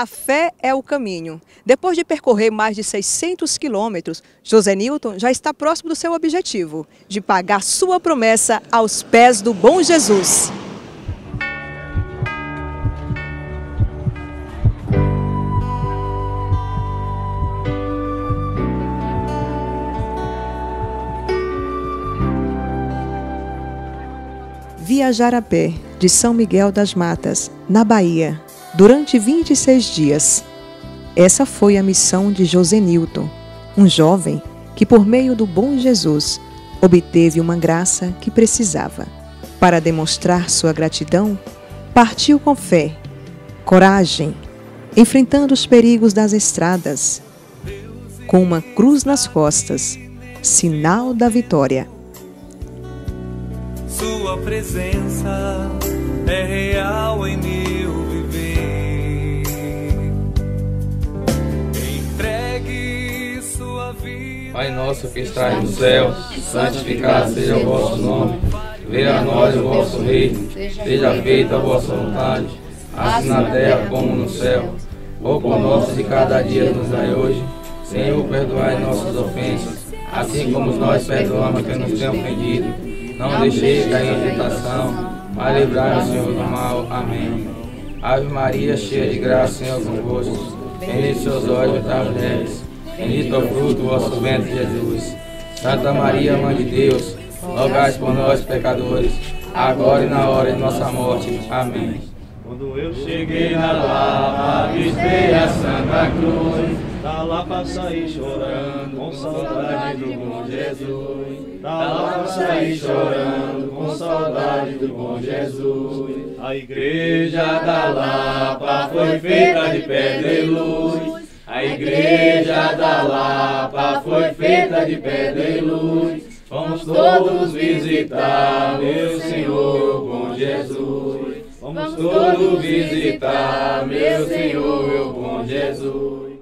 A fé é o caminho. Depois de percorrer mais de 600 quilômetros, José Newton já está próximo do seu objetivo, de pagar sua promessa aos pés do bom Jesus. Viajar a pé de São Miguel das Matas, na Bahia, durante 26 dias. Essa foi a missão de José Newton, um jovem que, por meio do bom Jesus, obteve uma graça que precisava. Para demonstrar sua gratidão, partiu com fé, coragem, enfrentando os perigos das estradas, com uma cruz nas costas, sinal da vitória. Sua presença é real em meu Pai nosso que estás no céu, santificado seja o vosso nome. Venha a nós o vosso reino. Seja feita a vossa vontade, assim na terra como no céu. O pão nosso de cada dia nos dai hoje. Senhor, perdoai nossas ofensas, assim como nós perdoamos quem nos tem ofendido. Não deixeis cair em tentação, mas livrai-nos, Senhor, do mal. Amém. Ave Maria, cheia de graça, Senhor convosco. Bendito olhos, das mulheres. Bendito é o fruto do vosso ventre, Jesus. Santa Maria, Mãe de Deus, rogai por nós, pecadores, agora e na hora de nossa morte. Amém. Quando eu cheguei na Lapa, avistei a Santa Cruz. Da Lapa saí chorando, com saudade do bom Jesus. Da Lapa saí chorando, com saudade do bom Jesus. A igreja da Lapa foi feita de pedra e luz. A igreja da Lapa foi feita de pedra e luz. Vamos todos visitar meu Senhor, bom Jesus. Vamos todos visitar meu Senhor, meu bom Jesus.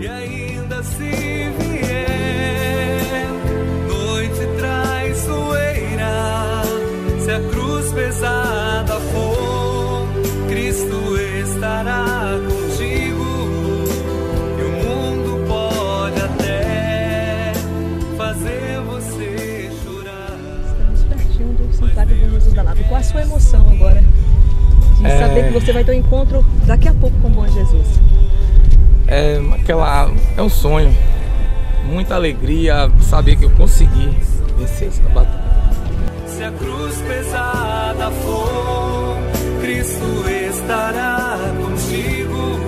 E ainda se você vai ter um encontro daqui a pouco com o bom Jesus? É aquela é um sonho. Muita alegria saber que eu consegui vencer essa batalha. Se a cruz pesada for, Cristo estará contigo.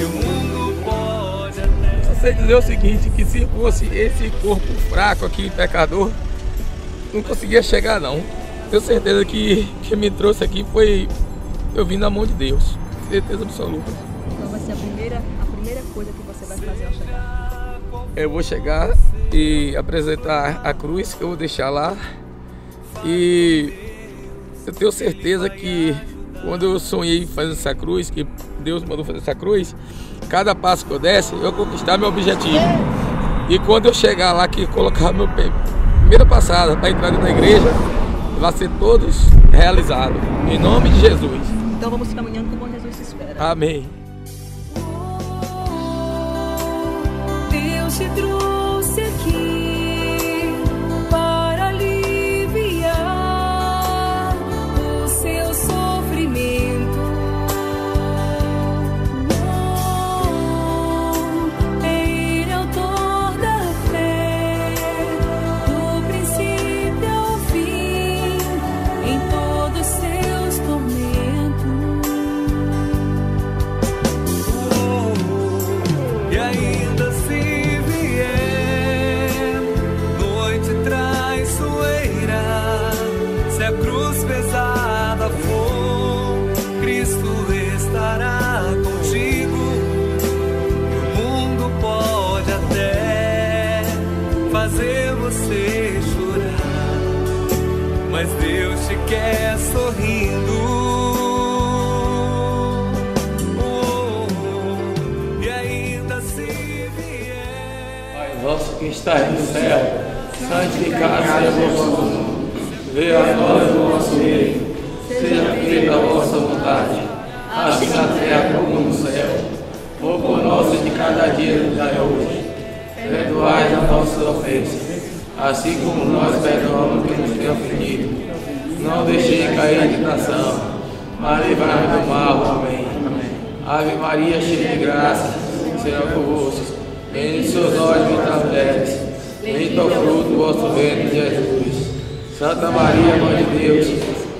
E o mundo pode até. Só sei dizer o seguinte, que se fosse esse corpo fraco aqui, pecador, não conseguia chegar não. Tenho certeza que que me trouxe aqui foi eu vim na mão de Deus. Certeza absoluta. Então vai ser a primeira, a primeira coisa que você vai fazer ao chegar. Eu vou chegar e apresentar a cruz que eu vou deixar lá. E eu tenho certeza que quando eu sonhei fazer essa cruz, que Deus mandou fazer essa cruz, cada passo que eu desse, eu conquistar meu objetivo. E quando eu chegar lá que colocar meu pé, primeira passada para entrar da igreja, vai ser todos realizados. Em nome de Jesus. Então vamos caminhando como Jesus se espera. Amém. Deus te trouxe quer sorrindo. Oh, e ainda se vier. Pai nosso que estás no céu, santificado seja o vosso nome. Venha a nós o vosso reino. Seja feita a vossa vontade, assim na terra como no céu. O pão nosso de cada dia nos dai hoje. Perdoai as nossas ofensas, assim como nós perdoamos quem nos tem ofendido. Não deixei cair em tentação, mas livrai-me do mal. Amém. Ave Maria, cheia de graça, Senhor convosco. Bendito sois vós entre as mulheres, bendito é o fruto do vosso ventre, Jesus. Santa Maria, Mãe de Deus,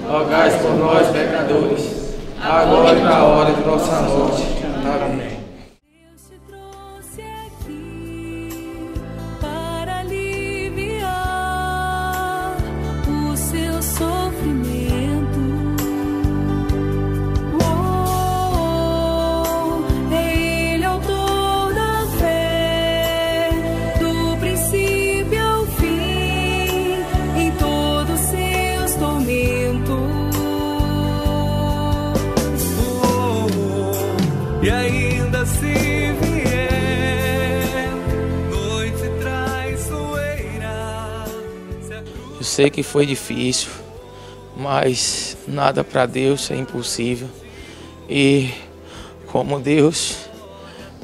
rogai por nós, pecadores, agora e na hora de nossa morte. Amém. Sei que foi difícil, mas nada para Deus é impossível. E como Deus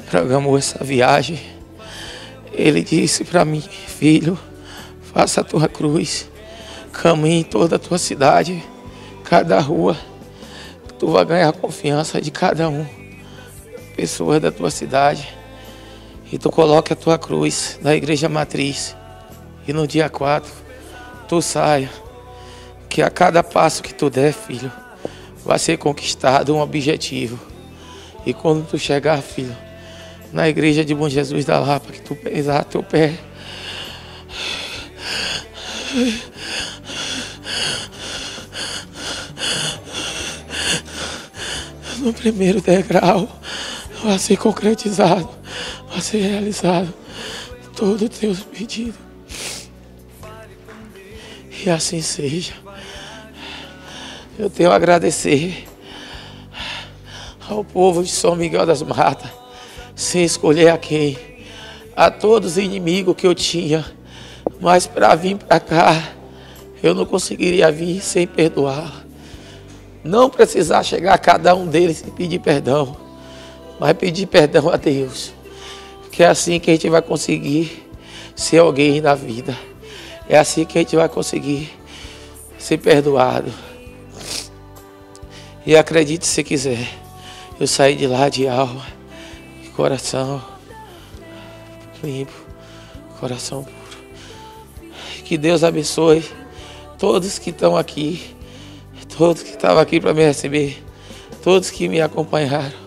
programou essa viagem, Ele disse para mim, filho, faça a tua cruz, caminhe toda a tua cidade, cada rua, tu vai ganhar a confiança de cada um, pessoas da tua cidade. E tu coloque a tua cruz na igreja matriz. E no dia 4, tu saia. Que a cada passo que tu der, filho, vai ser conquistado um objetivo. E quando tu chegar, filho, na igreja de Bom Jesus da Lapa, que tu pesar teu pé. No primeiro degrau, vai ser concretizado, vai ser realizado todo o teu pedido. E assim seja. Eu tenho a agradecer ao povo de São Miguel das Matas, sem escolher a quem, a todos os inimigos que eu tinha, mas para vir para cá, eu não conseguiria vir sem perdoar. Não precisar chegar a cada um deles e pedir perdão, mas pedir perdão a Deus, que é assim que a gente vai conseguir ser alguém na vida. É assim que a gente vai conseguir ser perdoado. E acredite se quiser, eu saí de lá de alma, de coração limpo, coração puro. Que Deus abençoe todos que estão aqui, todos que estavam aqui para me receber, todos que me acompanharam,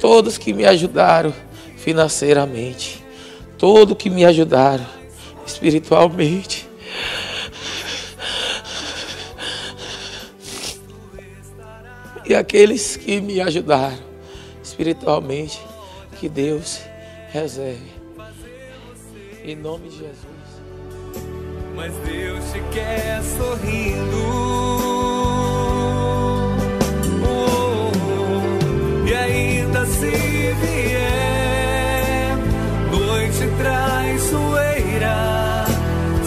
todos que me ajudaram financeiramente, todos que me ajudaram espiritualmente. E aqueles que me ajudaram espiritualmente, que Deus reserve. Em nome de Jesus. mas Deus te quer sorrindo.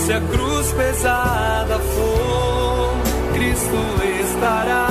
Se a cruz pesada for, Cristo estará.